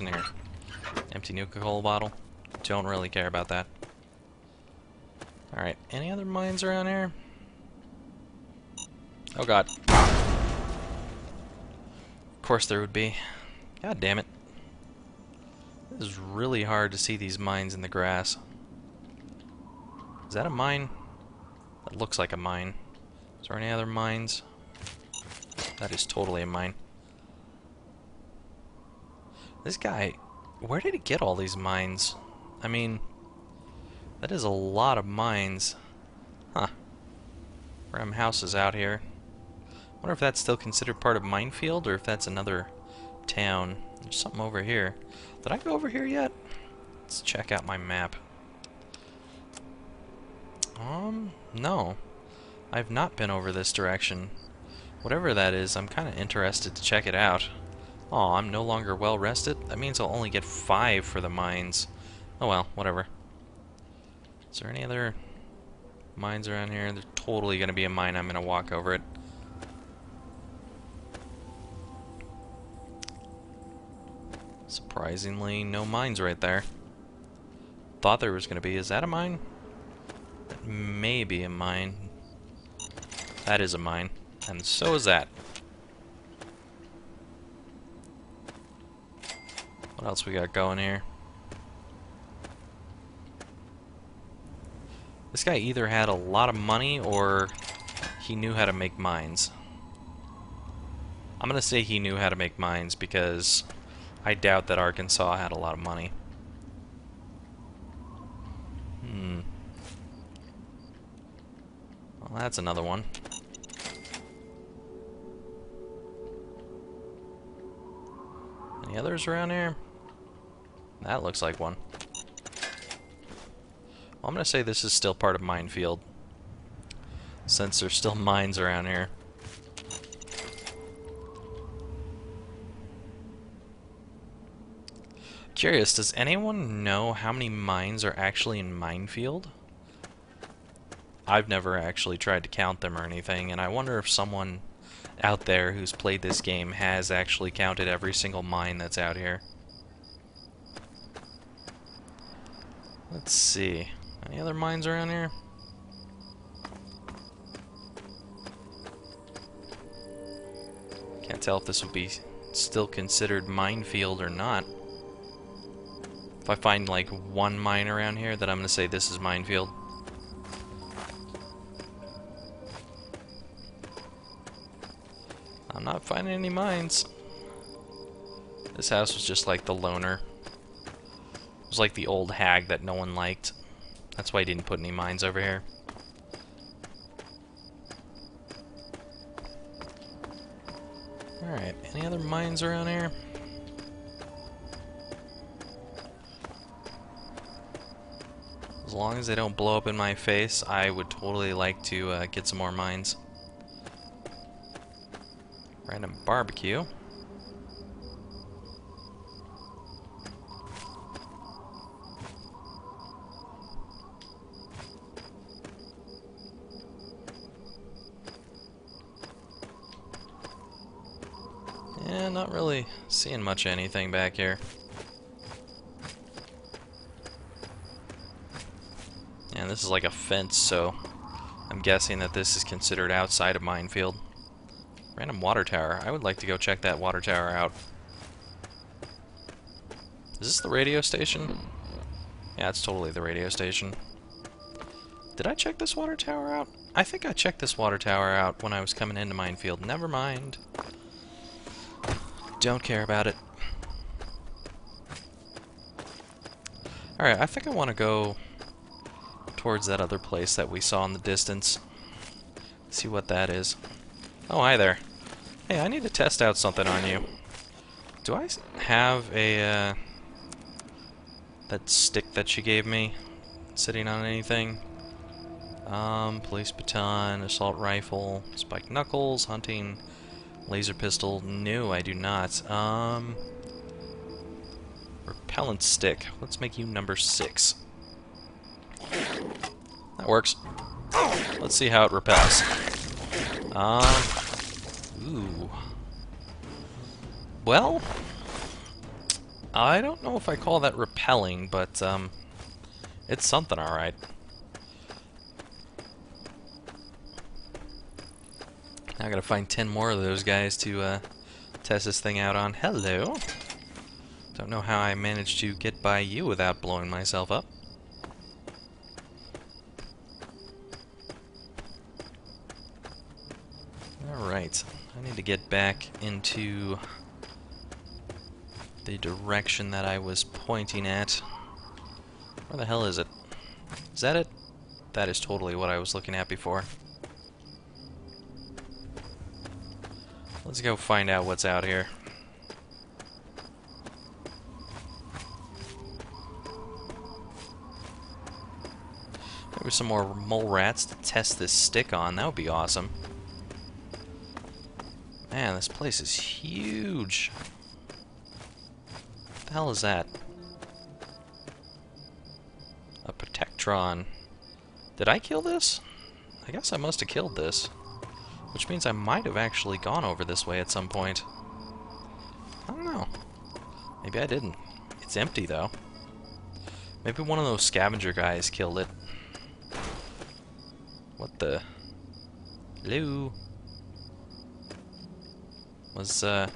In here? Empty Nuka-Cola bottle. Don't really care about that. Alright, any other mines around here? Oh god. Of course there would be. God damn it. This is really hard to see these mines in the grass. Is that a mine? That looks like a mine. Is there any other mines? That is totally a mine. This guy, where did he get all these mines? I mean, that is a lot of mines. Huh. Random houses out here wonder if that's still considered part of Minefield or if that's another town. There's something over here. Did I go over here yet? Let's check out my map. Um, no. I've not been over this direction. Whatever that is, I'm kind of interested to check it out. Oh, I'm no longer well rested? That means I'll only get five for the mines. Oh well, whatever. Is there any other mines around here? There's totally going to be a mine. I'm going to walk over it. Surprisingly, no mines right there. Thought there was going to be. Is that a mine? That may be a mine. That is a mine. And so is that. What else we got going here? This guy either had a lot of money or he knew how to make mines. I'm gonna say he knew how to make mines because I doubt that Arkansas had a lot of money. Hmm. Well, that's another one. Any others around here? That looks like one. Well, I'm going to say this is still part of Minefield. Since there's still mines around here. Curious, does anyone know how many mines are actually in Minefield? I've never actually tried to count them or anything, and I wonder if someone out there who's played this game has actually counted every single mine that's out here. Let's see. Any other mines around here? Can't tell if this would be still considered minefield or not. If I find like one mine around here, then I'm going to say this is minefield. I'm not finding any mines. This house was just like the loner. Was like the old hag that no one liked. That's why he didn't put any mines over here. Alright, any other mines around here? As long as they don't blow up in my face, I would totally like to uh, get some more mines. Random barbecue. Yeah, not really seeing much anything back here. And this is like a fence, so I'm guessing that this is considered outside of minefield. Random water tower. I would like to go check that water tower out. Is this the radio station? Yeah, it's totally the radio station. Did I check this water tower out? I think I checked this water tower out when I was coming into minefield. Never mind. Don't care about it. Alright, I think I want to go towards that other place that we saw in the distance. See what that is. Oh, hi there. Hey, I need to test out something on you. Do I have a, uh, that stick that she gave me sitting on anything? Um, police baton, assault rifle, spiked knuckles, hunting, laser pistol. No, I do not. Um, repellent stick. Let's make you number six. That works. Let's see how it repels. Um, ooh. Well, I don't know if I call that repelling, but um, it's something alright. I gotta find 10 more of those guys to uh, test this thing out on. Hello! Don't know how I managed to get by you without blowing myself up. Alright, I need to get back into the direction that I was pointing at. Where the hell is it? Is that it? That is totally what I was looking at before. Let's go find out what's out here. Maybe some more mole rats to test this stick on. That would be awesome. Man, this place is huge. What the hell is that? A Protectron. Did I kill this? I guess I must have killed this. Which means I might have actually gone over this way at some point. I don't know. Maybe I didn't. It's empty, though. Maybe one of those scavenger guys killed it. What the... Hello? Was, uh...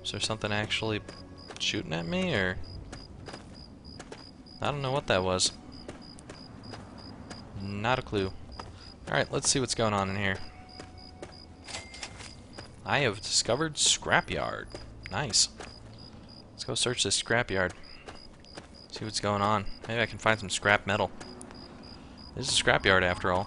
Was there something actually shooting at me, or... I don't know what that was. Not a clue. Alright, let's see what's going on in here. I have discovered scrapyard. Nice. Let's go search this scrapyard. See what's going on. Maybe I can find some scrap metal. This is a scrapyard after all.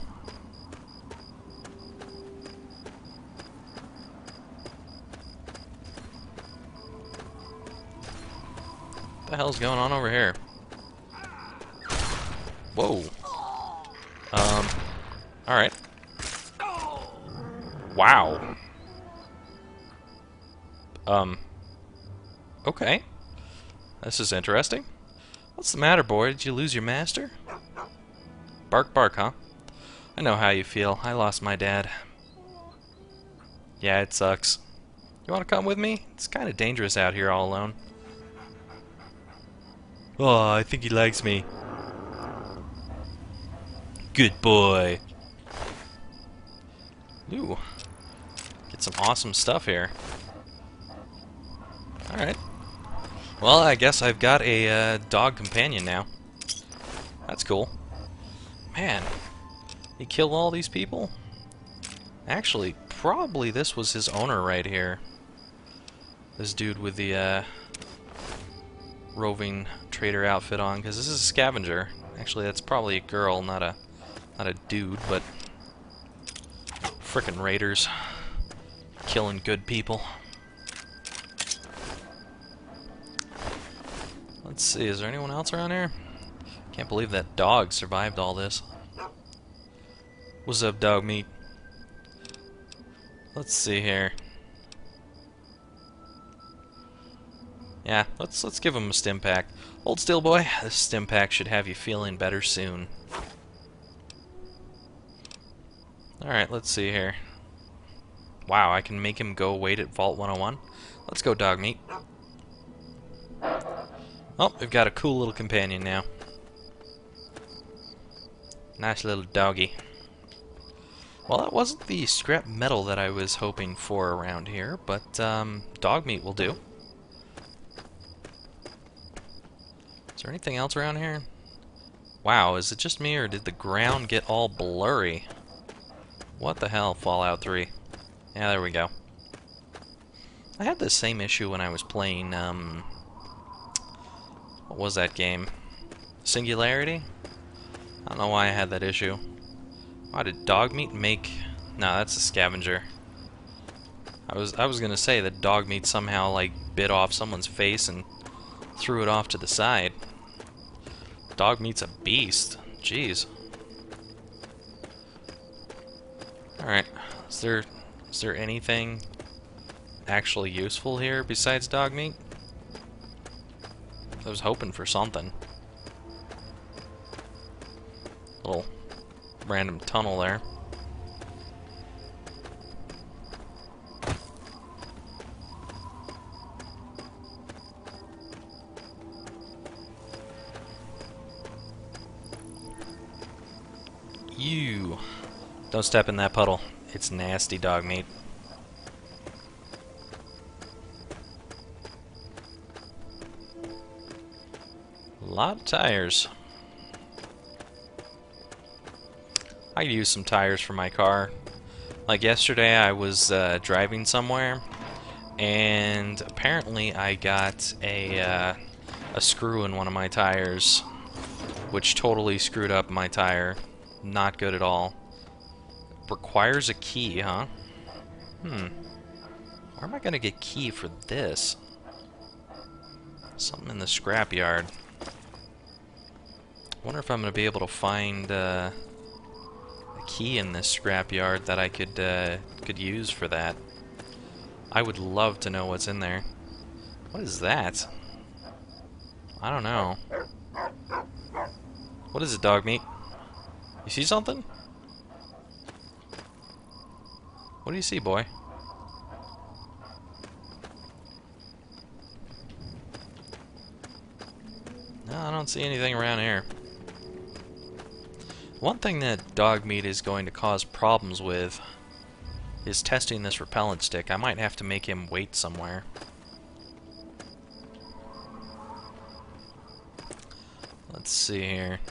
What the hell's going on over here? Whoa. Alright. Wow. Um, okay. This is interesting. What's the matter, boy? Did you lose your master? Bark, bark, huh? I know how you feel. I lost my dad. Yeah, it sucks. You want to come with me? It's kind of dangerous out here all alone. Oh, I think he likes me. Good boy. Ooh. Get some awesome stuff here. Alright. Well, I guess I've got a uh, dog companion now. That's cool. Man, he killed all these people? Actually, probably this was his owner right here. This dude with the uh, roving trader outfit on, because this is a scavenger. Actually, that's probably a girl, not a not a dude, but frickin' raiders killing good people. Let's see, is there anyone else around here? Can't believe that dog survived all this. What's up, Dogmeat? Let's see here. Yeah, let's let's give him a Stimpak. Hold still, boy. This Stimpak should have you feeling better soon. Alright, let's see here. Wow, I can make him go wait at Vault 101. Let's go, Dogmeat. Oh, we've got a cool little companion now. Nice little doggy. Well, that wasn't the scrap metal that I was hoping for around here, but um, Dogmeat will do. Is there anything else around here? Wow, is it just me or did the ground get all blurry? What the hell, Fallout 3? Yeah, there we go. I had the same issue when I was playing, um... What was that game? Singularity? I don't know why I had that issue. Why did Dogmeat make... No, that's a scavenger. I was I was gonna say that Dogmeat somehow like bit off someone's face and threw it off to the side. Dogmeat's a beast. Jeez. Alright. Is there is there anything actually useful here besides Dogmeat? I was hoping for something. Little random tunnel there. Don't step in that puddle. It's nasty Dogmeat. A lot of tires. I could use some tires for my car. Like yesterday, I was uh, driving somewhere, and apparently I got a uh, a screw in one of my tires, which totally screwed up my tire. Not good at all. Requires a key, huh? Hmm. Where am I gonna get key for this? Something in the scrapyard. Wonder if I'm gonna be able to find uh, a key in this scrapyard that I could uh, could use for that. I would love to know what's in there. What is that? I don't know. What is it, Dogmeat? You see something? What do you see, boy? No, I don't see anything around here. One thing that Dogmeat is going to cause problems with is testing this repellent stick. I might have to make him wait somewhere. Let's see here.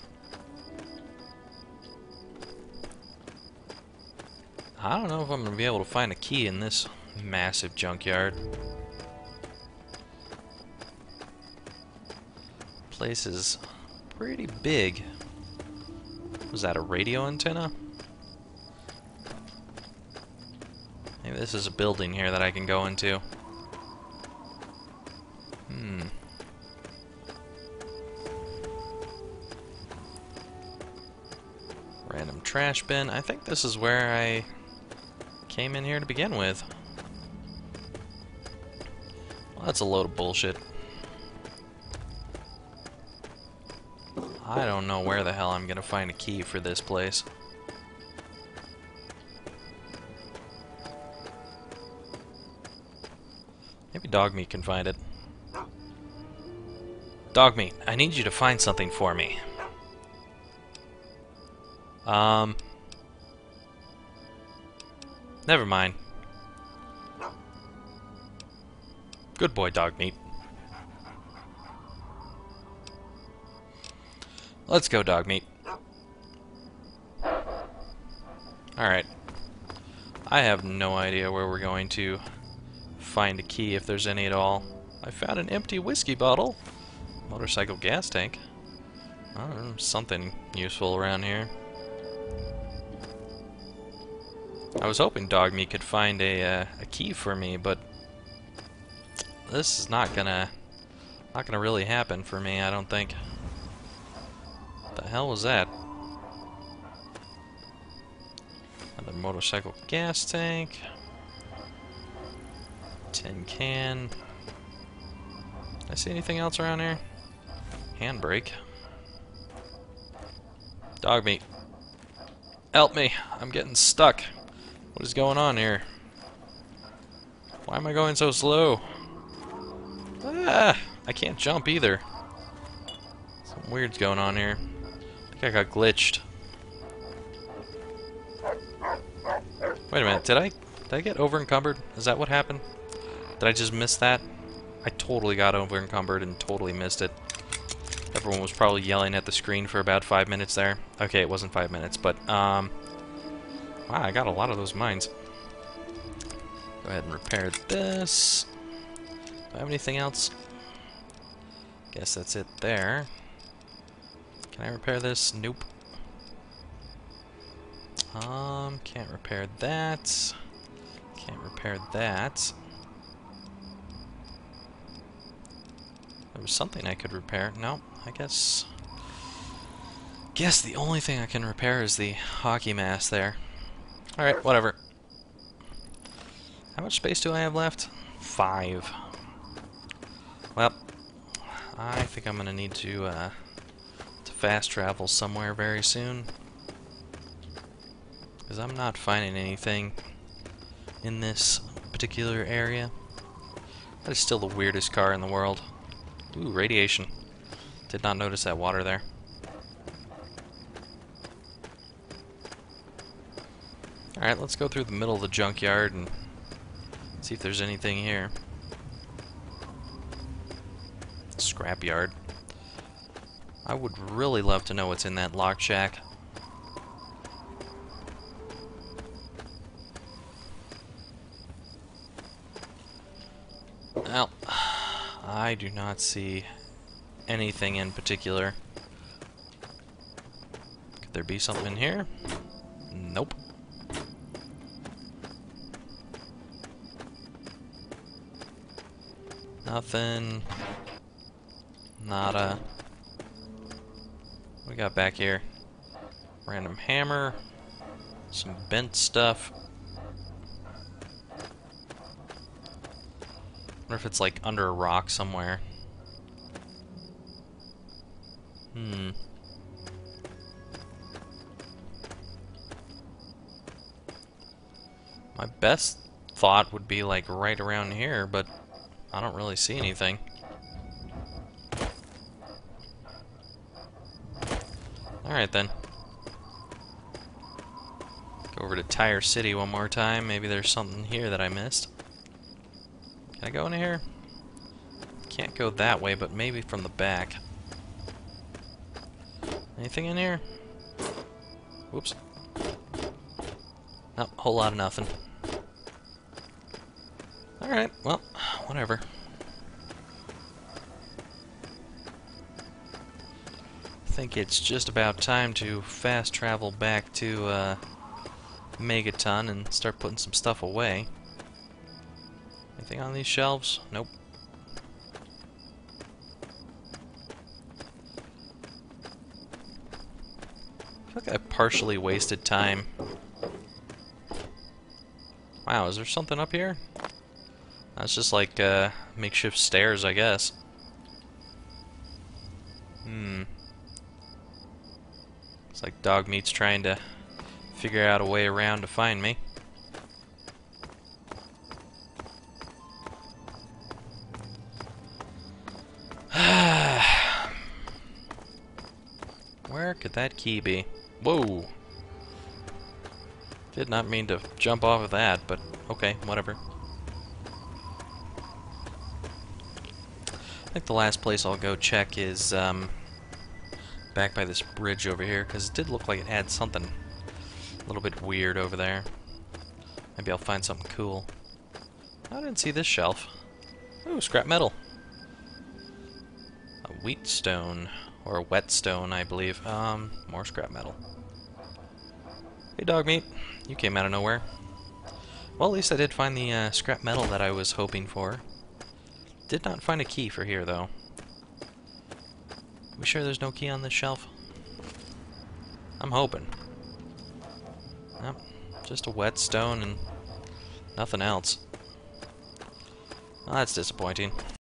I don't know if I'm going to be able to find a key in this massive junkyard. Place is pretty big. Was that a radio antenna? Maybe this is a building here that I can go into. Hmm. Random trash bin. I think this is where I came in here to begin with. Well, that's a load of bullshit. I don't know where the hell I'm gonna find a key for this place. Maybe Dogmeat can find it. Dogmeat, I need you to find something for me. Um, Never mind. Good boy, Dogmeat. Let's go, Dogmeat. Alright. I have no idea where we're going to find a key, if there's any at all. I found an empty whiskey bottle. Motorcycle gas tank. Know, something useful around here. I was hoping Dogmeat could find a, uh, a key for me, but this is not gonna not gonna really happen for me, I don't think. What the hell was that? Another motorcycle gas tank. Tin can. I see anything else around here? Handbrake. Dogmeat. Help me. I'm getting stuck. What is going on here? Why am I going so slow? Ah, I can't jump either. Something weird's going on here. I think I got glitched. Wait a minute, did I did I get over encumbered? Is that what happened? Did I just miss that? I totally got over encumbered and totally missed it. Everyone was probably yelling at the screen for about five minutes there. Okay, it wasn't five minutes, but um Wow, I got a lot of those mines. Go ahead and repair this. Do I have anything else? Guess that's it there. Can I repair this? Nope. Um, can't repair that. Can't repair that. There was something I could repair. No, I guess... Guess the only thing I can repair is the hockey mask there. Alright, whatever. How much space do I have left? Five. Well, I think I'm gonna need to, uh, to fast travel somewhere very soon. Because I'm not finding anything in this particular area. That is still the weirdest car in the world. Ooh, radiation. Did not notice that water there. Alright, let's go through the middle of the junkyard and see if there's anything here. Scrapyard. I would really love to know what's in that lock shack. Well, I do not see anything in particular. Could there be something in here? Nope. Nothing. Nada. We got back here? Random hammer. Some bent stuff. wonder if it's like under a rock somewhere. Hmm. My best thought would be like right around here, but I don't really see anything. Alright then. Go over to Tire City one more time. Maybe there's something here that I missed. Can I go in here? Can't go that way, but maybe from the back. Anything in here? Whoops. Nope, whole lot of nothing. Alright, well, whatever. I think it's just about time to fast travel back to uh, Megaton and start putting some stuff away. Anything on these shelves? Nope. I feel like I partially wasted time. Wow, is there something up here? That's just like uh, makeshift stairs, I guess. Hmm. It's like Dogmeat's trying to figure out a way around to find me. Where could that key be? Whoa! Did not mean to jump off of that, but okay, whatever. I think the last place I'll go check is um, back by this bridge over here, because it did look like it had something a little bit weird over there. Maybe I'll find something cool. I didn't see this shelf. Ooh, scrap metal. A wheat stone, or a whetstone, I believe. Um, more scrap metal. Hey, Dogmeat. You came out of nowhere. Well, at least I did find the uh, scrap metal that I was hoping for. Did not find a key for here, though. We sure there's no key on this shelf? I'm hoping. Nope, just a whetstone and nothing else. Well, that's disappointing.